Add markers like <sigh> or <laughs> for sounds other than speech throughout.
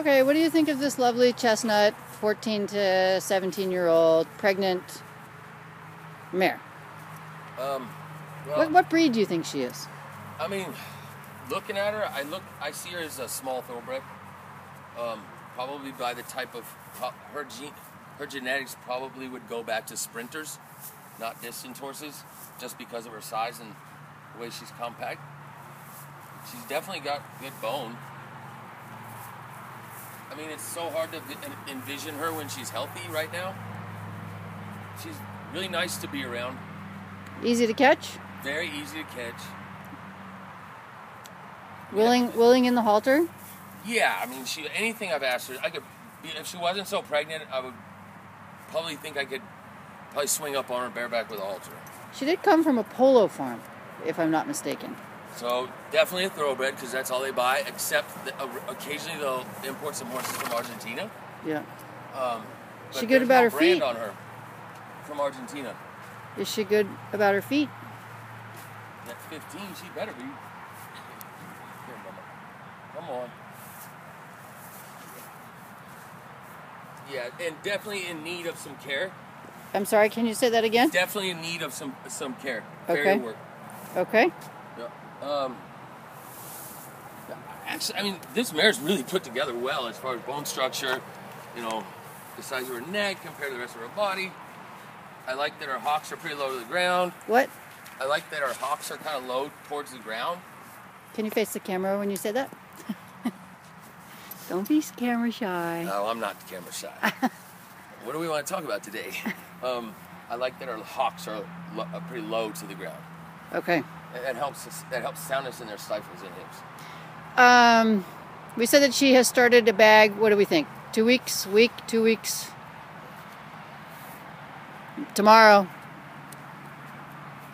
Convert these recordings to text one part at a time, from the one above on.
Okay, what do you think of this lovely chestnut, 14 to 17 year old, pregnant mare? Um, well, What, what breed do you think she is? I mean, looking at her, I look, I see her as a small thoroughbred. Um, probably by the type of her gene, her genetics probably would go back to sprinters, not distance horses, just because of her size and the way she's compact. She's definitely got good bone. I mean, it's so hard to envision her when she's healthy right now. She's really nice to be around. Easy to catch? Very easy to catch. Willing, willing in the halter? Yeah, I mean, she anything I've asked her, I could. If she wasn't so pregnant, I would probably think I could probably swing up on her bareback with a halter. She did come from a polo farm, if I'm not mistaken. So definitely a thoroughbred because that's all they buy. Except uh, occasionally they'll import some horses from Argentina. Yeah. Um, She good about no her brand feet? on her from Argentina. Is she good about her feet? At 15, she better be. Here, Mama. Come on. Yeah, and definitely in need of some care. I'm sorry, can you say that again? Definitely in need of some some care. Okay. work. Okay. Yeah. Um. Actually, I mean, this mare's really put together well as far as bone structure. You know, the size of her neck compared to the rest of her body. I like that her hocks are pretty low to the ground. What? I like that her hocks are kind of low towards the ground. Can you face the camera when you say that? <laughs> Don't be camera shy. No, I'm not camera shy. <laughs> what do we want to talk about today? <laughs> Um, I like that her hocks are lo- uh, pretty low to the ground. Okay. That that helps. us- That helps soundness in their stifles and hips. Um, we said that she has started a bag. What do we think? Two weeks, week, two weeks. Tomorrow.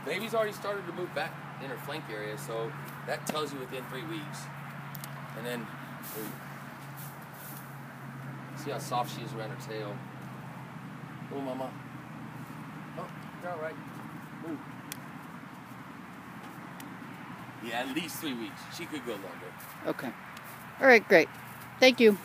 Baby's already started to move back in her flank area, so that tells you within three weeks. And then, see how soft she is around her tail. Oh, mama. Oh, you're all right. Move. Yeah, at least three weeks. She could go longer. Okay. All right, great. Thank you.